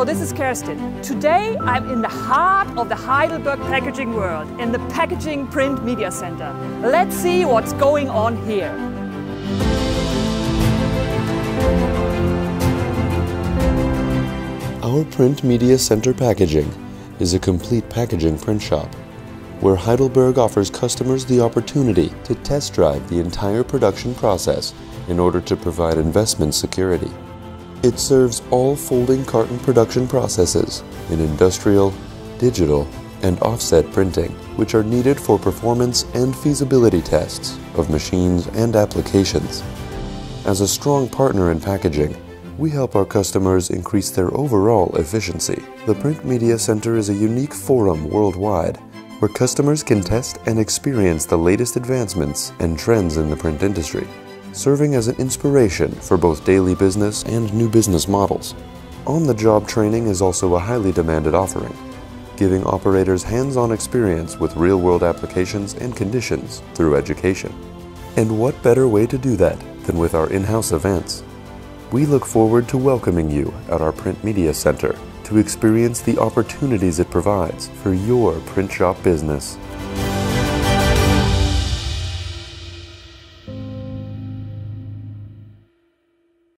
Hello, this is Kerstin. Today I'm in the heart of the Heidelberg packaging world, in the Packaging Print Media Center. Let's see what's going on here. Our Print Media Center Packaging is a complete packaging print shop where Heidelberg offers customers the opportunity to test drive the entire production process in order to provide investment security. It serves all folding carton production processes in industrial, digital, and offset printing, which are needed for performance and feasibility tests of machines and applications. As a strong partner in packaging, we help our customers increase their overall efficiency. The Print Media Center is a unique forum worldwide where customers can test and experience the latest advancements and trends in the print industry, serving as an inspiration for both daily business and new business models. On-the-job training is also a highly demanded offering, giving operators hands-on experience with real-world applications and conditions through education. And what better way to do that than with our in-house events? We look forward to welcoming you at our Print Media Center to experience the opportunities it provides for your print shop business.